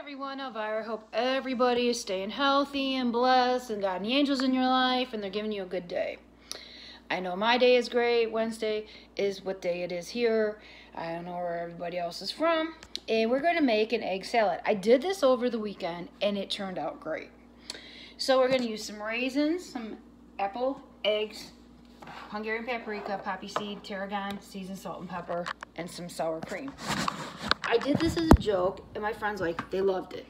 everyone, Elyvira. I hope everybody is staying healthy and blessed and got any angels in your life and they're giving you a good day. I know my day is great. Wednesday is what day it is here. I don't know where everybody else is from. And we're going to make an egg salad. I did this over the weekend and it turned out great. So we're going to use some raisins, some apple, eggs, Hungarian paprika, poppy seed, tarragon, seasoned salt and pepper, and some sour cream. I did this as a joke, and my friends like they loved it.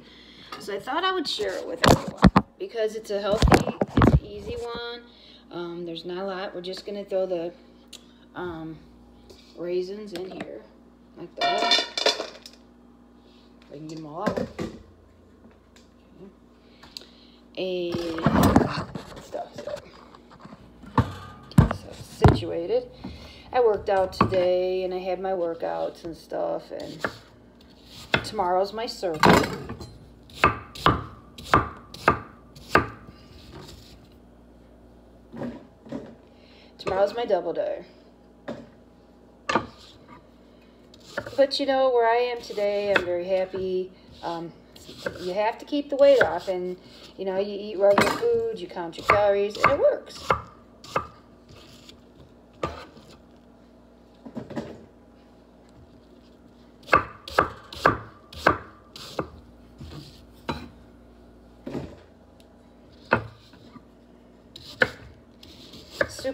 So I thought I would share it with everyone because it's a healthy, it's an easy one. Um, there's not a lot. We're just gonna throw the um, raisins in here like that. I can get them all out. Okay. And stuff. So situated. I worked out today and I had my workouts and stuff and tomorrow's my circuit. Tomorrow's my double day. But you know, where I am today, I'm very happy. Um, you have to keep the weight off and you know, you eat regular food, you count your calories, and it works.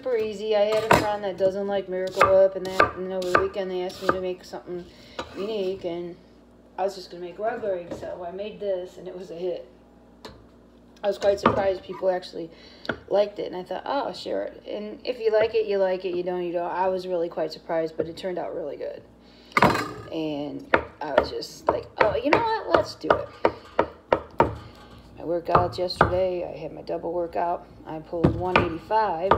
Super easy. I had a friend that doesn't like Miracle Whip, and that and over the weekend they asked me to make something unique, and I was just gonna make regular so I made this, and it was a hit. I was quite surprised people actually liked it, and I thought, oh, it. And if you like it, you like it. You don't, you don't. I was really quite surprised, but it turned out really good. And I was just like, oh, you know what? Let's do it workouts yesterday. I had my double workout. I pulled 185.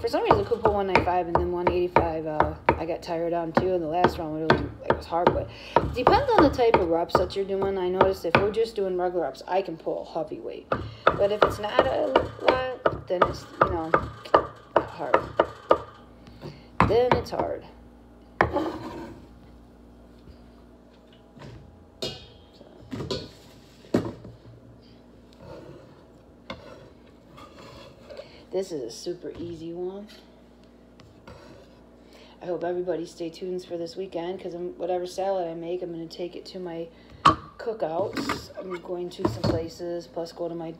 For some reason, I could pull 195 and then 185. Uh, I got tired on too. And the last round it was hard, but depends on the type of reps that you're doing. I noticed if we're just doing regular reps, I can pull heavy weight. But if it's not a lot, then it's you know hard. Then it's hard. This is a super easy one. I hope everybody stay tuned for this weekend because whatever salad I make, I'm going to take it to my cookouts. I'm going to some places, plus go to my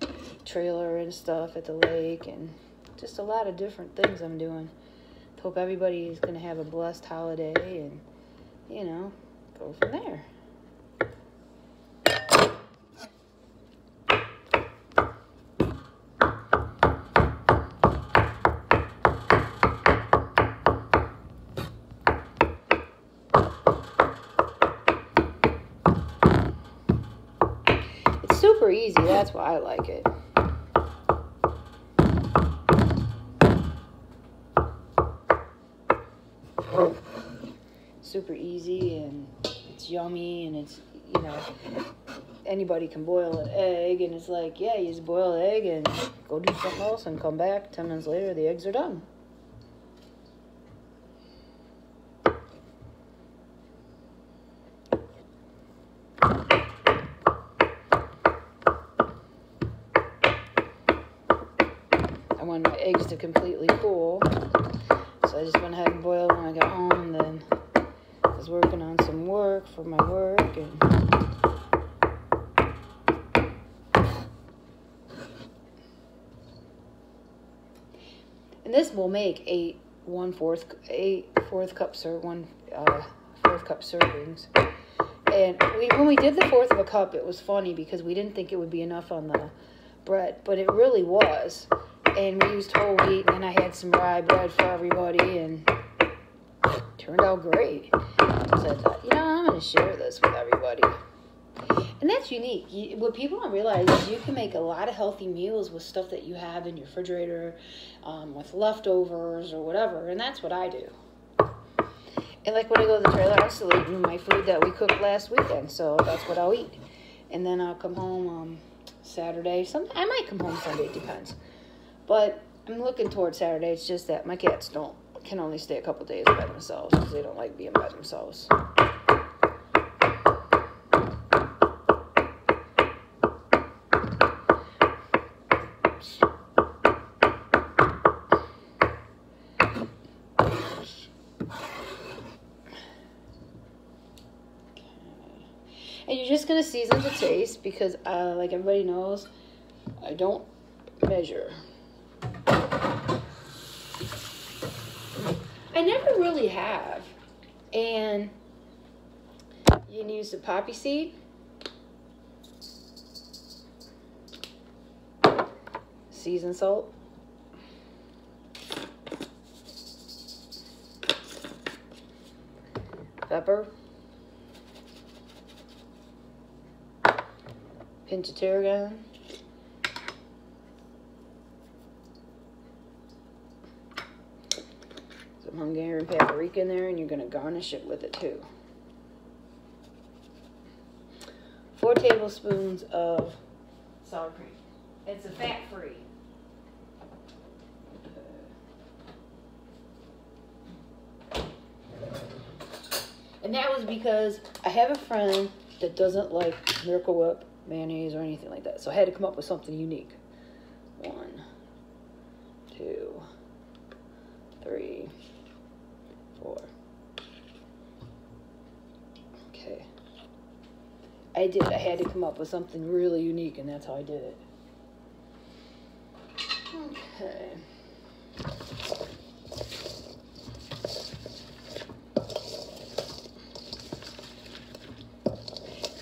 trailer and stuff at the lake, and just a lot of different things I'm doing. Hope everybody is going to have a blessed holiday and, you know, go from there. Super easy. That's why I like it. Super easy and it's yummy and it's, you know, anybody can boil an egg and it's like, yeah, you just boil an egg and go do something else and come back 10 minutes later, the eggs are done. I wanted my eggs to completely cool. So I just went ahead and boiled when I got home. And then I was working on some work for my work. And and this will make eight one fourth eight fourth cup ser one uh, fourth cup servings. And we, when we did the fourth of a cup, it was funny because we didn't think it would be enough on the bread, but it really was and we used whole wheat, and then I had some rye bread for everybody, and turned out great. So I thought, you know, I'm going to share this with everybody. And that's unique. What people don't realize is you can make a lot of healthy meals with stuff that you have in your refrigerator, um, with leftovers or whatever, and that's what I do. And like when I go to the trailer, I still eat my food that we cooked last weekend, so that's what I'll eat. And then I'll come home um, Saturday. Some I might come home Sunday. It depends. But I'm looking towards Saturday. It's just that my cats don't can only stay a couple days by themselves because they don't like being by themselves. and you're just gonna season to taste because uh, like everybody knows I don't measure never really have, and you can use the poppy seed. Seasoned salt. Pepper. Pinch of tarragon. Some Hungarian paprika in there, and you're going to garnish it with it too. Four tablespoons of sour cream. It's a fat-free. And that was because I have a friend that doesn't like Miracle Whip, mayonnaise, or anything like that. So I had to come up with something unique. One, two, three, four. Okay. I did. I had to come up with something really unique, and that's how I did it. Okay.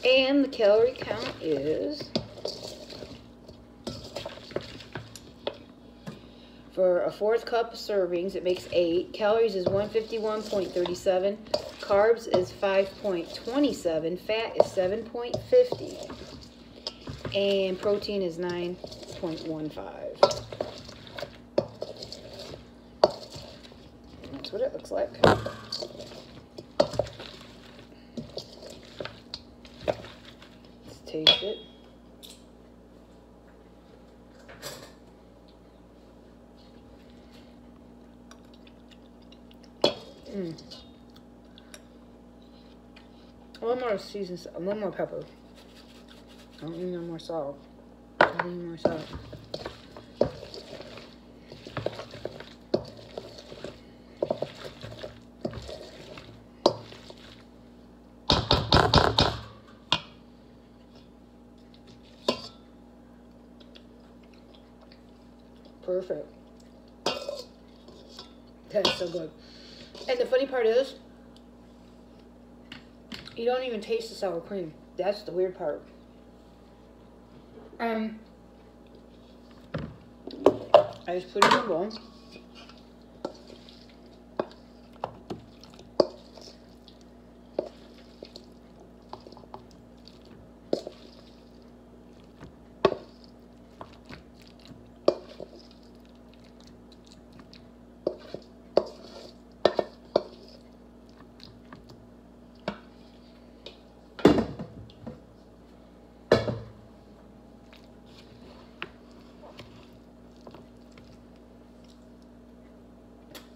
And the calorie count is for a fourth cup of servings, it makes eight. Calories is 151.37. Carbs is 5.27. Fat is 7.50. And protein is 9.15. That's what it looks like. Let's taste it. Mm. Little more a little more pepper. I don't need no more salt. I don't need more salt. Perfect. That's so good. And the funny part is, you don't even taste the sour cream. That's the weird part. Um, I just put it in a bowl.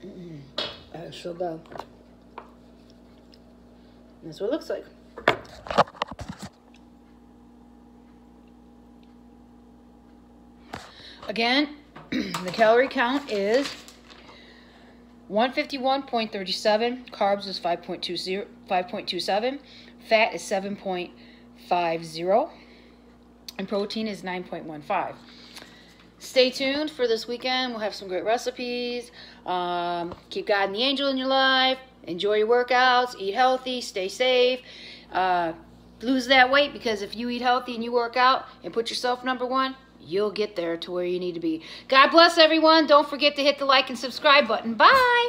Mm, that's so good. That's what it looks like. Again, the calorie count is 151.37. Carbs is 5.20, 5.27. Fat is 7.50. And protein is 9.15. Stay tuned for this weekend. We'll have some great recipes. Um, keep God and the angel in your life. Enjoy your workouts. Eat healthy. Stay safe. Uh, lose that weight because if you eat healthy and you work out and put yourself number one, you'll get there to where you need to be. God bless everyone. Don't forget to hit the like and subscribe button. Bye.